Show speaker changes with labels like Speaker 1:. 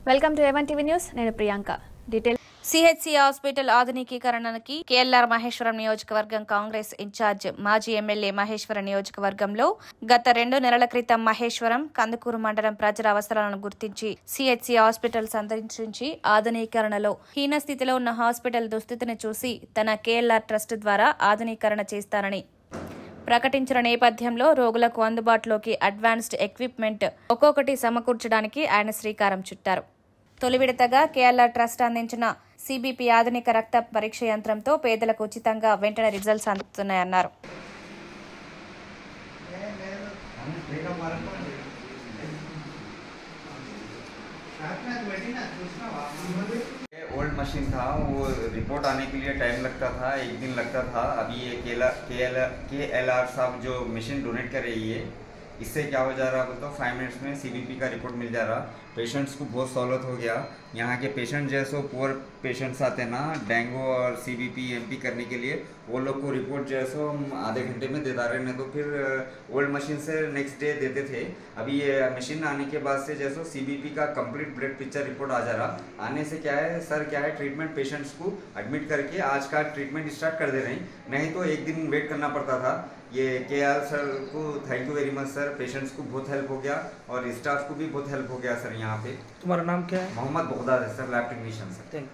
Speaker 1: Welcome to A one TV news నేను Priyanka. Detail
Speaker 2: CHC hospital ఆధునికీకరణకి KLR Maheshwaram నియోజకవర్గం Congress in charge మాజీ ఎమ్మెల్యే మహేశ్వరం నియోజకవర్గంలో గత రెండు నెలల క్రితం మహేశ్వరం కందుకూరు మండలం ప్రజల అవసరాలను గుర్తించి సిహెచ్సి హాస్పిటల్ సందర్శించి ఆధునీకరణలో హీన స్థితిలో ఉన్న హాస్పిటల్ దుస్థితిని చూసి తన కేఎల్ఆర్ ట్రస్ట్ ద్వారా ఆధునీకరణ చేస్తానని ప్రకటించిన నేపథ్యంలో రోగులకు అందుబాటులోకి అడ్వాన్స్డ్ ఎక్విప్మెంట్ ఒక్కొక్కటి సమకూర్చడానికి ఆయన శ్రీకారం చుట్టారు. తొలి విడతగా కేరళ ట్రస్ట్ అందించిన సిబిపి ఆధునిక రక్త పరీక్ష యంత్రంతో పేదలకు ఉచితంగా వెంటనే రిజల్ట్స్ అందుతున్నాయన్నారు.
Speaker 3: ओल्ड मशीन था, वो रिपोर्ट आने के लिए टाइम लगता था, एक दिन लगता था। अभी ये के एल आर साहब जो मशीन डोनेट कर रही है इससे क्या हो जा रहा है तो फाइव मिनट्स में सी का रिपोर्ट मिल जा रहा। पेशेंट्स को बहुत सहूलत हो गया। यहाँ के पेशेंट जैसे पुअर पेशेंट्स आते हैं ना डेंगू और C B P M P करने के लिए, वो लोग को रिपोर्ट जैसे हम आधे घंटे में देता रहे नहीं तो फिर ओल्ड मशीन से नेक्स्ट डे देते थे। अभी ये मशीन आने के बाद से जैसे सी बी पी का कंप्लीट ब्लड पिक्चर रिपोर्ट आ जा रहा। आने से क्या है सर क्या है ट्रीटमेंट पेशेंट्स को एडमिट करके आज का ट्रीटमेंट स्टार्ट कर दे रहे हैं। नहीं तो एक दिन वेट करना पड़ता था। ये के आर सर को thank you very much sir patients को बहुत हेल्प हो गया और स्टाफ को भी बहुत हेल्प हो गया सर यहाँ पे।
Speaker 4: तुम्हारा नाम क्या है?
Speaker 3: मोहम्मद बगदाद है sir lab technician sir
Speaker 4: thank